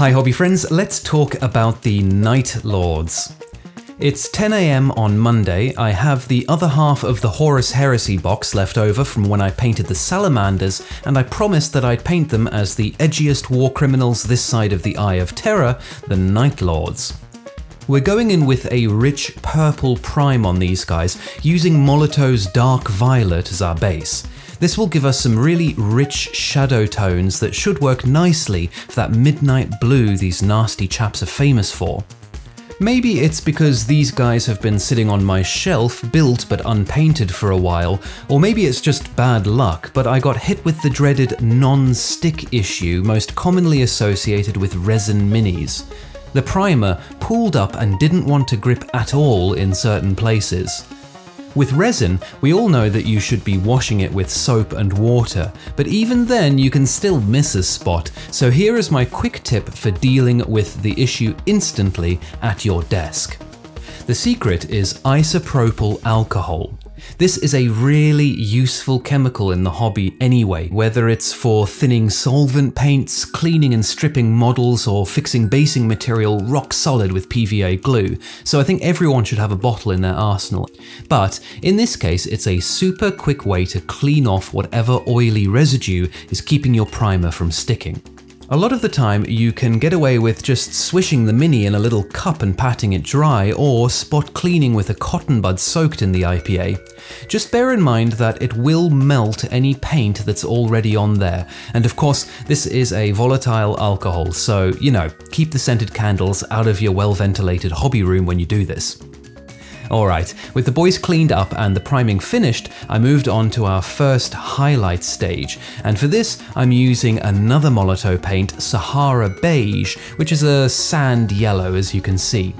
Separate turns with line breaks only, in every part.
Hi hobby friends, let's talk about the Night Lords. It's 10am on Monday, I have the other half of the Horus Heresy box left over from when I painted the Salamanders, and I promised that I'd paint them as the edgiest war criminals this side of the Eye of Terror, the Night Lords. We're going in with a rich purple prime on these guys, using Molotow's Dark Violet as our base. This will give us some really rich shadow tones that should work nicely for that midnight blue these nasty chaps are famous for. Maybe it's because these guys have been sitting on my shelf, built but unpainted for a while, or maybe it's just bad luck, but I got hit with the dreaded non-stick issue most commonly associated with resin minis. The primer pooled up and didn't want to grip at all in certain places. With resin, we all know that you should be washing it with soap and water, but even then you can still miss a spot, so here is my quick tip for dealing with the issue instantly at your desk. The secret is isopropyl alcohol. This is a really useful chemical in the hobby anyway, whether it's for thinning solvent paints, cleaning and stripping models, or fixing basing material rock solid with PVA glue, so I think everyone should have a bottle in their arsenal. But in this case, it's a super quick way to clean off whatever oily residue is keeping your primer from sticking. A lot of the time, you can get away with just swishing the Mini in a little cup and patting it dry, or spot cleaning with a cotton bud soaked in the IPA. Just bear in mind that it will melt any paint that's already on there, and of course, this is a volatile alcohol, so, you know, keep the scented candles out of your well-ventilated hobby room when you do this. Alright, with the boys cleaned up and the priming finished, I moved on to our first highlight stage, and for this I'm using another Molotow paint, Sahara Beige, which is a sand yellow as you can see.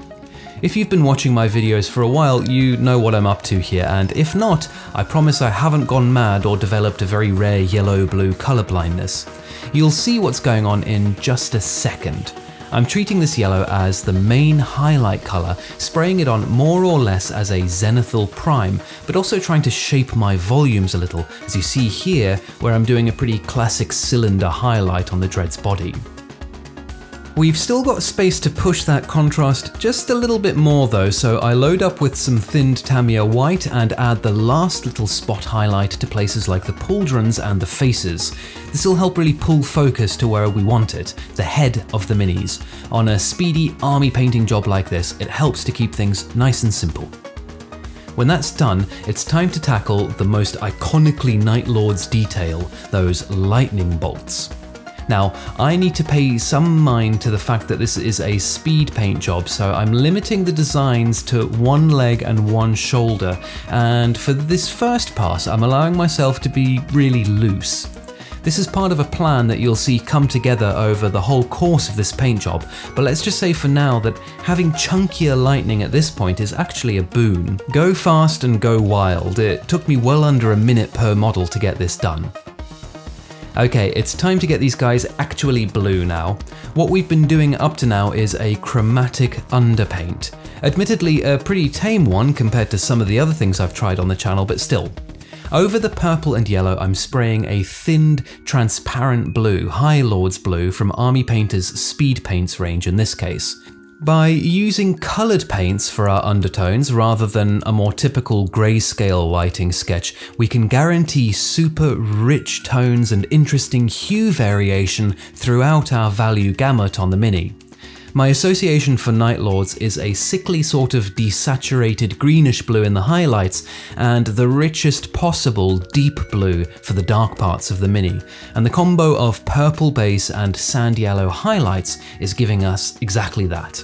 If you've been watching my videos for a while, you know what I'm up to here, and if not, I promise I haven't gone mad or developed a very rare yellow-blue colour blindness. You'll see what's going on in just a second. I'm treating this yellow as the main highlight colour, spraying it on more or less as a zenithal prime, but also trying to shape my volumes a little, as you see here, where I'm doing a pretty classic cylinder highlight on the Dread's body. We've still got space to push that contrast just a little bit more though, so I load up with some thinned Tamiya white and add the last little spot highlight to places like the pauldrons and the faces. This will help really pull focus to where we want it, the head of the minis. On a speedy army painting job like this, it helps to keep things nice and simple. When that's done, it's time to tackle the most iconically Night Lords detail, those lightning bolts. Now, I need to pay some mind to the fact that this is a speed paint job, so I'm limiting the designs to one leg and one shoulder, and for this first pass, I'm allowing myself to be really loose. This is part of a plan that you'll see come together over the whole course of this paint job, but let's just say for now that having chunkier lightning at this point is actually a boon. Go fast and go wild, it took me well under a minute per model to get this done. Okay, it's time to get these guys actually blue now. What we've been doing up to now is a chromatic underpaint. Admittedly, a pretty tame one compared to some of the other things I've tried on the channel, but still. Over the purple and yellow, I'm spraying a thinned, transparent blue, High Lords blue from Army Painter's Speed Paints range in this case. By using coloured paints for our undertones rather than a more typical grayscale lighting sketch, we can guarantee super rich tones and interesting hue variation throughout our value gamut on the Mini. My association for Night Lords is a sickly sort of desaturated greenish blue in the highlights and the richest possible deep blue for the dark parts of the Mini, and the combo of purple base and sand yellow highlights is giving us exactly that.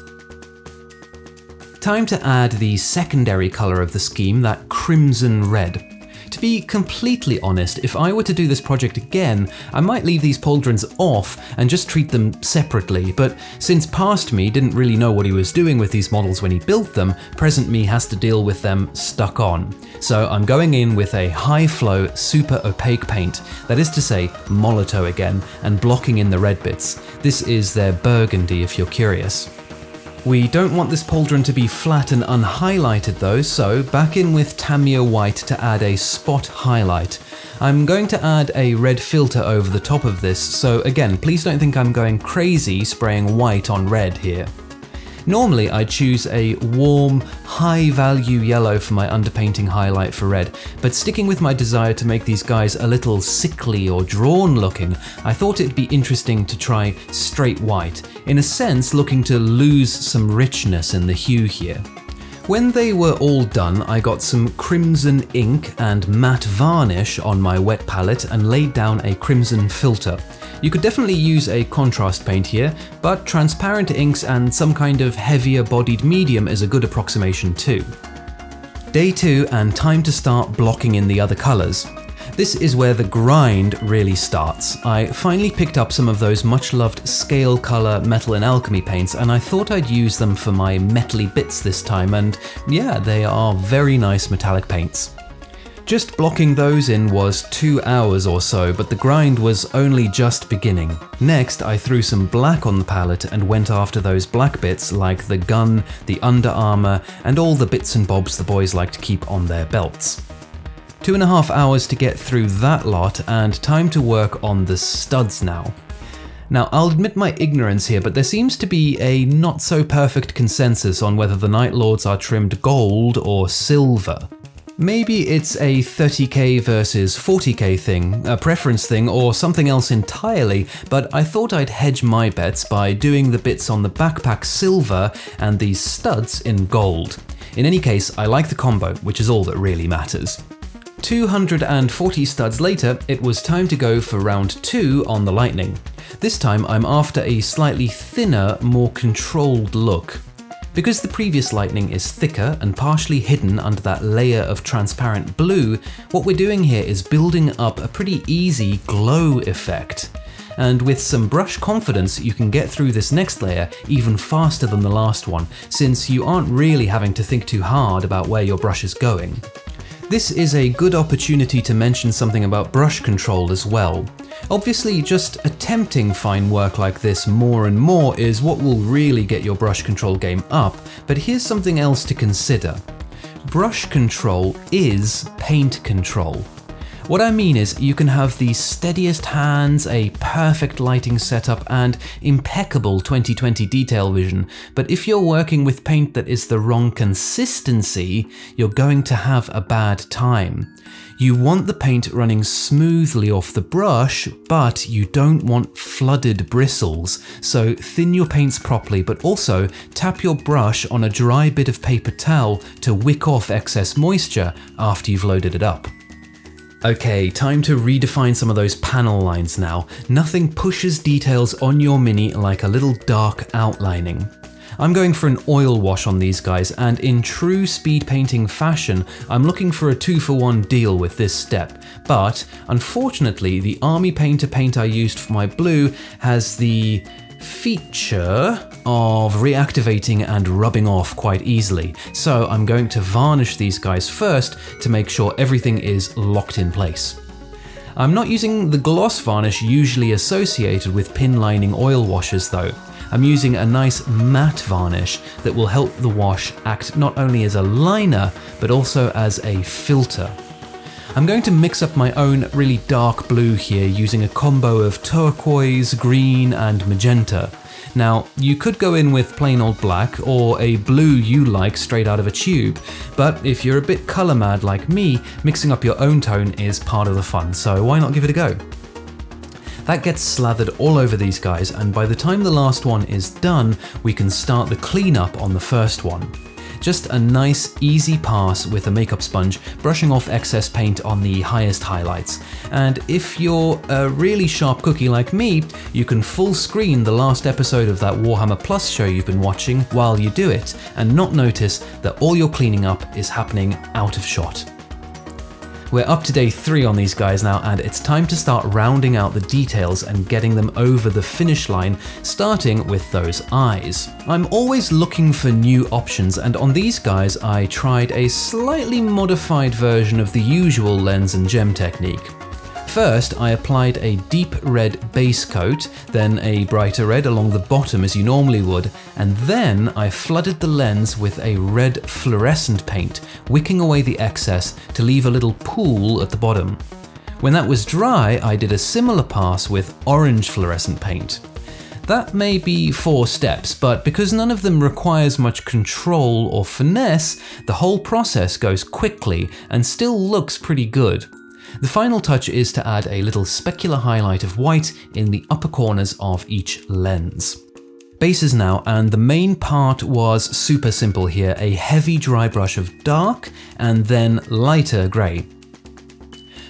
Time to add the secondary colour of the scheme, that crimson red. To be completely honest, if I were to do this project again, I might leave these pauldrons off and just treat them separately, but since past me didn't really know what he was doing with these models when he built them, present me has to deal with them stuck on. So I'm going in with a high flow, super opaque paint, that is to say, Molotow again, and blocking in the red bits. This is their burgundy if you're curious. We don't want this pauldron to be flat and unhighlighted though, so back in with Tamiya White to add a spot highlight. I'm going to add a red filter over the top of this, so again, please don't think I'm going crazy spraying white on red here. Normally I choose a warm, high value yellow for my underpainting highlight for red, but sticking with my desire to make these guys a little sickly or drawn looking, I thought it'd be interesting to try straight white, in a sense looking to lose some richness in the hue here. When they were all done, I got some crimson ink and matte varnish on my wet palette and laid down a crimson filter. You could definitely use a contrast paint here, but transparent inks and some kind of heavier bodied medium is a good approximation too. Day 2 and time to start blocking in the other colours. This is where the grind really starts. I finally picked up some of those much loved scale color metal and alchemy paints and I thought I'd use them for my metally bits this time and yeah, they are very nice metallic paints. Just blocking those in was two hours or so, but the grind was only just beginning. Next, I threw some black on the palette and went after those black bits like the gun, the under armor, and all the bits and bobs the boys like to keep on their belts. Two and a half hours to get through that lot, and time to work on the studs now. Now, I'll admit my ignorance here, but there seems to be a not so perfect consensus on whether the Night Lords are trimmed gold or silver. Maybe it's a 30k versus 40k thing, a preference thing, or something else entirely, but I thought I'd hedge my bets by doing the bits on the backpack silver and these studs in gold. In any case, I like the combo, which is all that really matters. 240 studs later, it was time to go for round 2 on the Lightning. This time I'm after a slightly thinner, more controlled look. Because the previous lightning is thicker and partially hidden under that layer of transparent blue, what we're doing here is building up a pretty easy glow effect. And with some brush confidence, you can get through this next layer even faster than the last one, since you aren't really having to think too hard about where your brush is going. This is a good opportunity to mention something about brush control as well. Obviously, just attempting fine work like this more and more is what will really get your brush control game up, but here's something else to consider. Brush control is paint control. What I mean is, you can have the steadiest hands, a perfect lighting setup, and impeccable 2020 detail vision, but if you're working with paint that is the wrong consistency, you're going to have a bad time. You want the paint running smoothly off the brush, but you don't want flooded bristles, so thin your paints properly, but also tap your brush on a dry bit of paper towel to wick off excess moisture after you've loaded it up. Okay, time to redefine some of those panel lines now. Nothing pushes details on your Mini like a little dark outlining. I'm going for an oil wash on these guys, and in true speed painting fashion, I'm looking for a two for one deal with this step. But, unfortunately, the Army Painter paint I used for my blue has the feature of reactivating and rubbing off quite easily. So I'm going to varnish these guys first to make sure everything is locked in place. I'm not using the gloss varnish usually associated with pin lining oil washes though. I'm using a nice matte varnish that will help the wash act not only as a liner, but also as a filter. I'm going to mix up my own really dark blue here using a combo of turquoise, green and magenta. Now, you could go in with plain old black or a blue you like straight out of a tube, but if you're a bit colour mad like me, mixing up your own tone is part of the fun, so why not give it a go? That gets slathered all over these guys, and by the time the last one is done, we can start the cleanup on the first one. Just a nice, easy pass with a makeup sponge, brushing off excess paint on the highest highlights. And if you're a really sharp cookie like me, you can full screen the last episode of that Warhammer Plus show you've been watching while you do it, and not notice that all your cleaning up is happening out of shot. We're up to day 3 on these guys now and it's time to start rounding out the details and getting them over the finish line, starting with those eyes. I'm always looking for new options and on these guys I tried a slightly modified version of the usual lens and gem technique. First, I applied a deep red base coat, then a brighter red along the bottom as you normally would, and then I flooded the lens with a red fluorescent paint, wicking away the excess to leave a little pool at the bottom. When that was dry, I did a similar pass with orange fluorescent paint. That may be four steps, but because none of them requires much control or finesse, the whole process goes quickly and still looks pretty good. The final touch is to add a little specular highlight of white in the upper corners of each lens. Bases now, and the main part was super simple here, a heavy dry brush of dark and then lighter grey.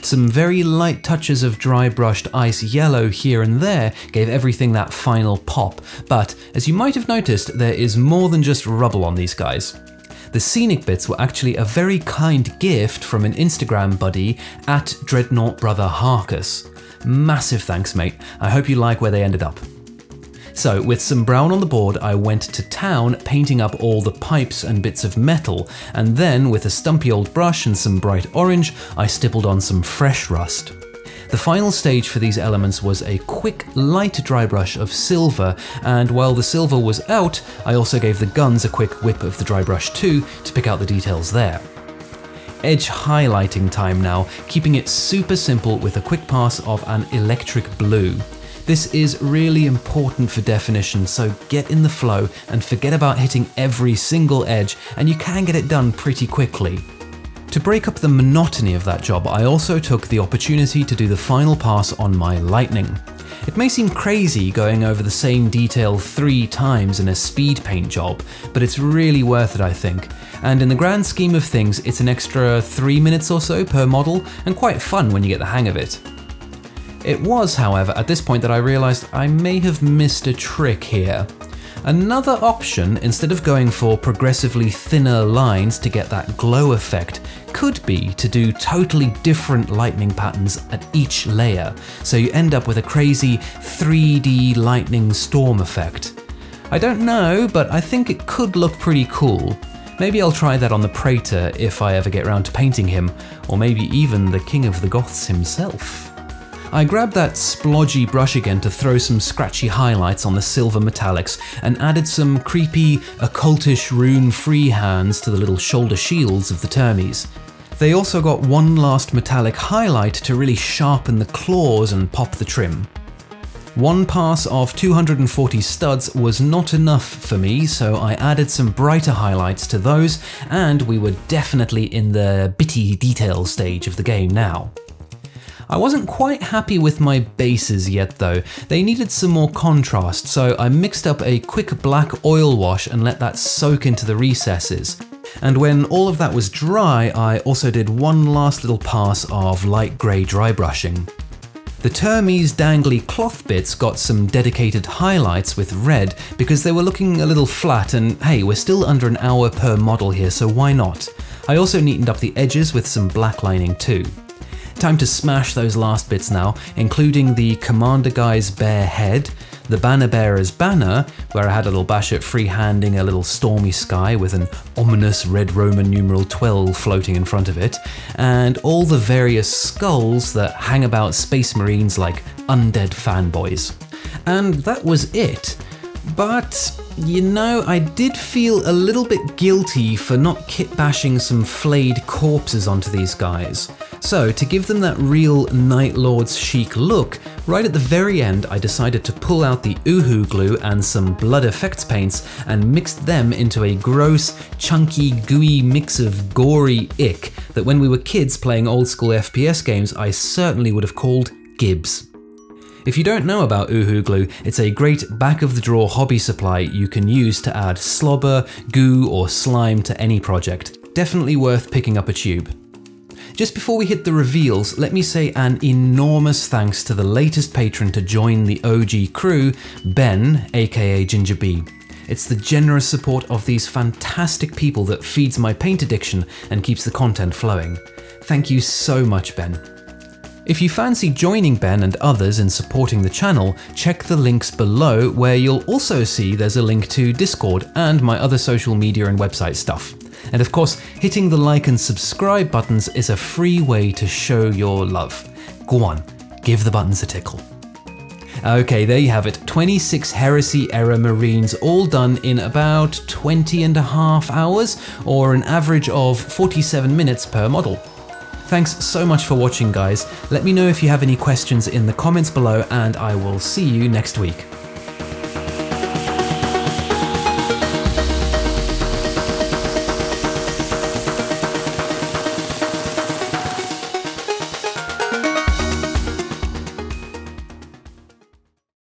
Some very light touches of dry brushed ice yellow here and there gave everything that final pop, but as you might have noticed, there is more than just rubble on these guys. The scenic bits were actually a very kind gift from an Instagram buddy at Dreadnought Brother Harkus. Massive thanks, mate. I hope you like where they ended up. So, with some brown on the board, I went to town painting up all the pipes and bits of metal, and then with a stumpy old brush and some bright orange, I stippled on some fresh rust. The final stage for these elements was a quick light dry brush of silver, and while the silver was out, I also gave the guns a quick whip of the dry brush too to pick out the details there edge highlighting time now, keeping it super simple with a quick pass of an electric blue. This is really important for definition, so get in the flow and forget about hitting every single edge, and you can get it done pretty quickly. To break up the monotony of that job, I also took the opportunity to do the final pass on my lightning. It may seem crazy going over the same detail three times in a speed paint job, but it's really worth it I think. And in the grand scheme of things, it's an extra three minutes or so per model, and quite fun when you get the hang of it. It was, however, at this point that I realised I may have missed a trick here. Another option, instead of going for progressively thinner lines to get that glow effect, could be to do totally different lightning patterns at each layer, so you end up with a crazy 3D lightning storm effect. I don't know, but I think it could look pretty cool. Maybe I'll try that on the Praetor if I ever get around to painting him, or maybe even the King of the Goths himself. I grabbed that splodgy brush again to throw some scratchy highlights on the silver metallics and added some creepy, occultish rune free hands to the little shoulder shields of the Termes. They also got one last metallic highlight to really sharpen the claws and pop the trim. One pass of 240 studs was not enough for me, so I added some brighter highlights to those, and we were definitely in the bitty detail stage of the game now. I wasn't quite happy with my bases yet though, they needed some more contrast so I mixed up a quick black oil wash and let that soak into the recesses. And when all of that was dry, I also did one last little pass of light grey dry brushing. The Termes dangly cloth bits got some dedicated highlights with red because they were looking a little flat and hey, we're still under an hour per model here so why not? I also neatened up the edges with some black lining too. Time to smash those last bits now, including the Commander Guy's bare head, the Banner Bearer's banner, where I had a little bash at freehanding a little stormy sky with an ominous red Roman numeral 12 floating in front of it, and all the various skulls that hang about Space Marines like undead fanboys. And that was it. But, you know, I did feel a little bit guilty for not kit bashing some flayed corpses onto these guys. So, to give them that real Night Lord's chic look, right at the very end I decided to pull out the Uhu glue and some blood effects paints and mixed them into a gross, chunky, gooey mix of gory ick that when we were kids playing old school FPS games I certainly would have called Gibs. If you don't know about Uhu Glue, it's a great back of the drawer hobby supply you can use to add slobber, goo, or slime to any project. Definitely worth picking up a tube. Just before we hit the reveals, let me say an enormous thanks to the latest patron to join the OG crew, Ben, aka Ginger Bee. It's the generous support of these fantastic people that feeds my paint addiction and keeps the content flowing. Thank you so much, Ben. If you fancy joining Ben and others in supporting the channel, check the links below where you'll also see there's a link to Discord and my other social media and website stuff. And of course, hitting the like and subscribe buttons is a free way to show your love. Go on, give the buttons a tickle. Okay, there you have it 26 Heresy era Marines, all done in about 20 and a half hours, or an average of 47 minutes per model. Thanks so much for watching, guys. Let me know if you have any questions in the comments below, and I will see you next week.